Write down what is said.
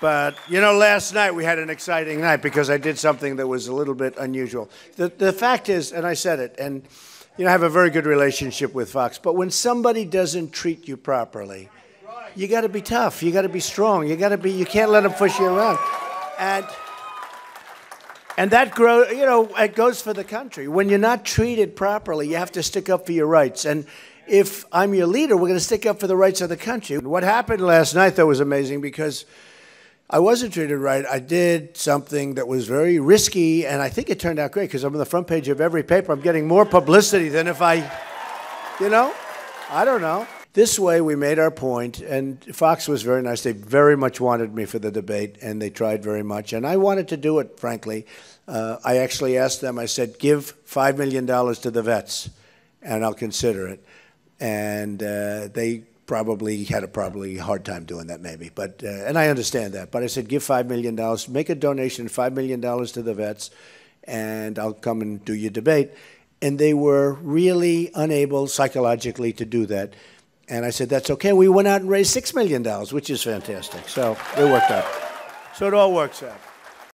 But, you know, last night we had an exciting night because I did something that was a little bit unusual. The, the fact is, and I said it, and, you know, I have a very good relationship with Fox, but when somebody doesn't treat you properly, you got to be tough. You got to be strong. You got to be, you can't let them push you around. And, and that grow, you know, it goes for the country. When you're not treated properly, you have to stick up for your rights. And if I'm your leader, we're going to stick up for the rights of the country. What happened last night, though, was amazing because I wasn't treated right. I did something that was very risky, and I think it turned out great because I'm on the front page of every paper. I'm getting more publicity than if I, you know, I don't know. This way, we made our point, and Fox was very nice. They very much wanted me for the debate, and they tried very much. And I wanted to do it, frankly. Uh, I actually asked them, I said, give $5 million to the vets, and I'll consider it. And uh, they probably had a probably hard time doing that maybe but uh, and i understand that but i said give five million dollars make a donation five million dollars to the vets and i'll come and do your debate. And they were really unable psychologically to do that and i said that's okay. We went out and raised six million dollars which is fantastic so it worked out. So it all works out